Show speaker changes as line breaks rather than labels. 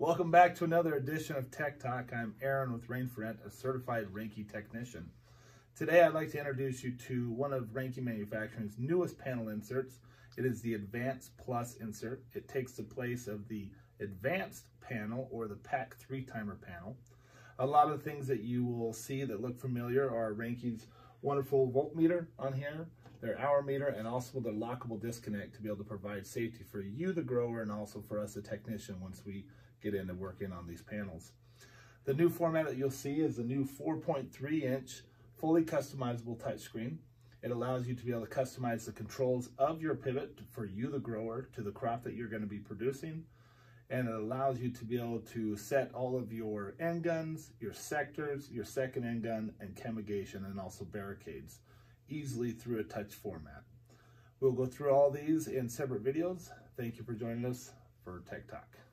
Welcome back to another edition of Tech Talk. I'm Aaron with Rain for Rent, a certified Reinke technician. Today I'd like to introduce you to one of Reinke Manufacturing's newest panel inserts. It is the Advanced Plus insert. It takes the place of the Advanced panel or the PAC 3 timer panel. A lot of things that you will see that look familiar are Reinke's wonderful voltmeter on here, their hour meter, and also their lockable disconnect to be able to provide safety for you, the grower, and also for us, the technician, once we get into working on these panels. The new format that you'll see is the new 4.3 inch fully customizable touchscreen. It allows you to be able to customize the controls of your pivot for you, the grower, to the crop that you're going to be producing. And it allows you to be able to set all of your end guns, your sectors, your second end gun, and chemigation, and also barricades easily through a touch format. We'll go through all these in separate videos. Thank you for joining us for Tech Talk.